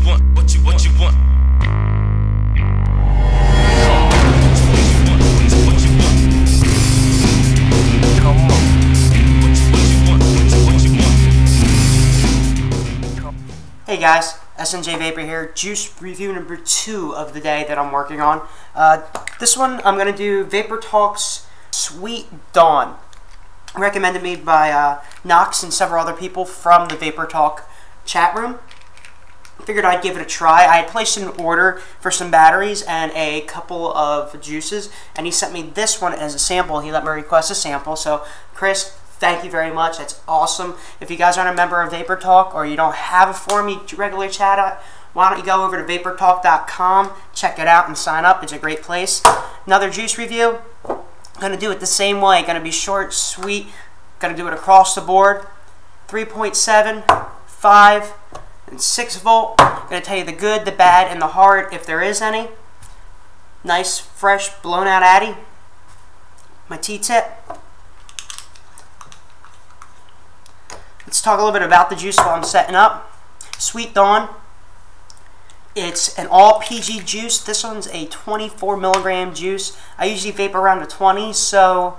you want? What you what you want? Hey guys, SNj Vaper here. Juice review number two of the day that I'm working on. Uh, this one I'm gonna do Vapor Talks Sweet Dawn, recommended me by uh, Knox and several other people from the Vapor Talk chat room. Figured I'd give it a try. I had placed an order for some batteries and a couple of juices, and he sent me this one as a sample. He let me request a sample. So, Chris, thank you very much. That's awesome. If you guys aren't a member of Vapor Talk or you don't have a forum you regularly chat at, why don't you go over to vaportalk.com, check it out, and sign up. It's a great place. Another juice review. Gonna do it the same way. Gonna be short, sweet. Gonna do it across the board. 3.7, 5, and 6 volt. I'm Gonna tell you the good, the bad, and the hard if there is any. Nice, fresh, blown out atty. My T-tip. Let's talk a little bit about the juice while I'm setting up. Sweet Dawn. It's an all PG juice. This one's a 24 milligram juice. I usually vape around the 20, so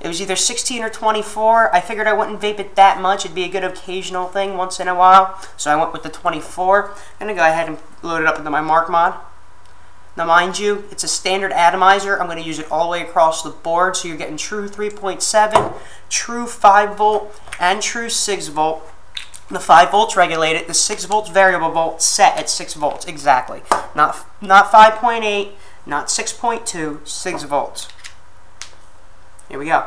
it was either 16 or 24. I figured I wouldn't vape it that much. It'd be a good occasional thing once in a while. So I went with the 24. I'm going to go ahead and load it up into my Mark mod. Now mind you, it's a standard atomizer. I'm going to use it all the way across the board. So you're getting true 3.7, true 5 volt, and true 6 volt. The 5 volts regulated, the 6 volts variable volt set at 6 volts exactly. Not, not 5.8, not 6.2, 6 volts. Here we go.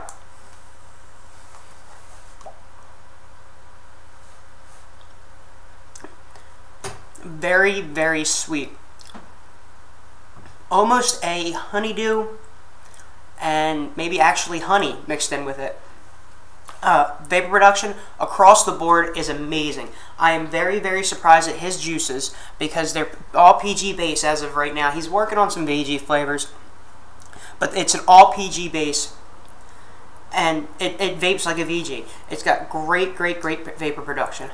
Very, very sweet. Almost a honeydew and maybe actually honey mixed in with it. Uh, vapor production across the board is amazing. I am very, very surprised at his juices because they're all PG base as of right now. He's working on some VG flavors, but it's an all PG base and it, it vapes like a VG. It's got great, great, great vapor production.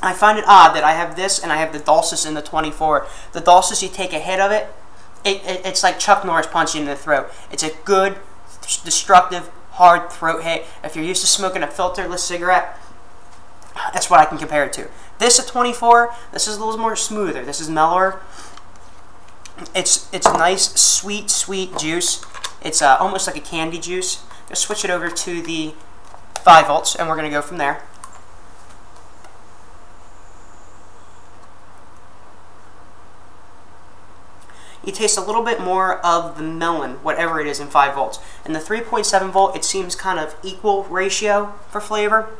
I find it odd that I have this and I have the Dulcis in the 24. The Dulcis, you take a hit of it, it, it, it's like Chuck Norris punching in the throat. It's a good, destructive, hard throat hit. If you're used to smoking a filterless cigarette, that's what I can compare it to. This at 24, this is a little more smoother. This is mellower. It's it's a nice, sweet, sweet juice. It's uh, almost like a candy juice. Just switch it over to the 5 volts, and we're going to go from there. you taste a little bit more of the melon, whatever it is in 5 volts. And the 3.7 volt, it seems kind of equal ratio for flavor.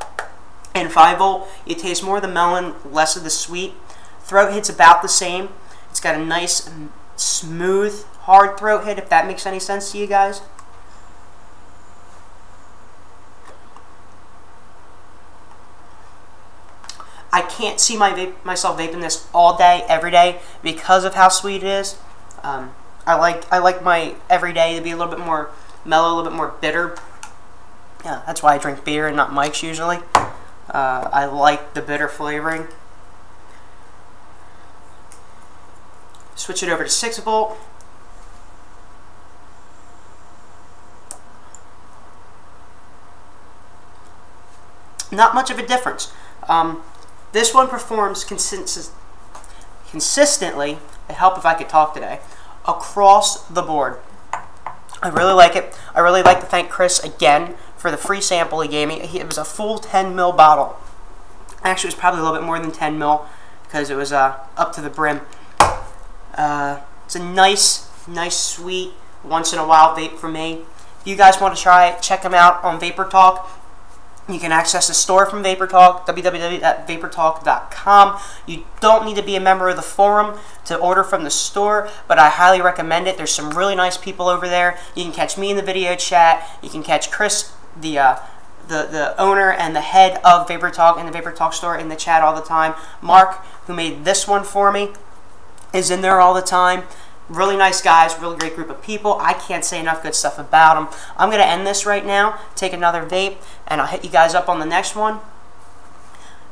And 5 volt, you taste more of the melon, less of the sweet. Throat hit's about the same. It's got a nice, smooth, hard throat hit, if that makes any sense to you guys. I can't see my vape, myself vaping this all day, every day, because of how sweet it is. Um, I like I like my everyday to be a little bit more mellow, a little bit more bitter. Yeah, that's why I drink beer and not Mike's usually. Uh, I like the bitter flavoring. Switch it over to 6 volt. Not much of a difference. Um, this one performs consist consistently it help if I could talk today. Across the board. I really like it. I really like to thank Chris again for the free sample he gave me. It was a full 10 mil bottle. Actually, it was probably a little bit more than 10 mil because it was uh, up to the brim. Uh, it's a nice, nice, sweet, once in a while vape for me. If you guys want to try it, check them out on Vapor Talk. You can access the store from Vapor Talk, www.vaportalk.com. You don't need to be a member of the forum to order from the store, but I highly recommend it. There's some really nice people over there. You can catch me in the video chat. You can catch Chris, the uh, the, the owner and the head of Vapor Talk and the Vapor Talk store in the chat all the time. Mark, who made this one for me, is in there all the time. Really nice guys, really great group of people. I can't say enough good stuff about them. I'm going to end this right now, take another vape, and I'll hit you guys up on the next one.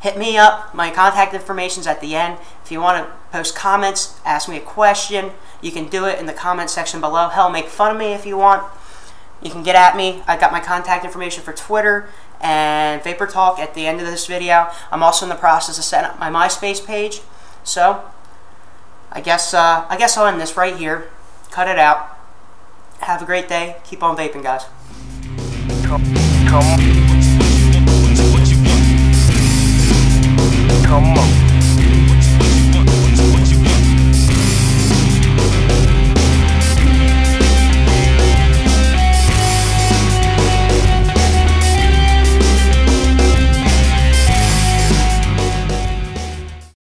Hit me up. My contact information's at the end. If you want to post comments, ask me a question, you can do it in the comment section below. Hell, make fun of me if you want. You can get at me. I got my contact information for Twitter and Vapor Talk at the end of this video. I'm also in the process of setting up my MySpace page. So, I guess uh, I guess I'll end this right here. Cut it out. Have a great day. Keep on vaping, guys. Come, come, come on.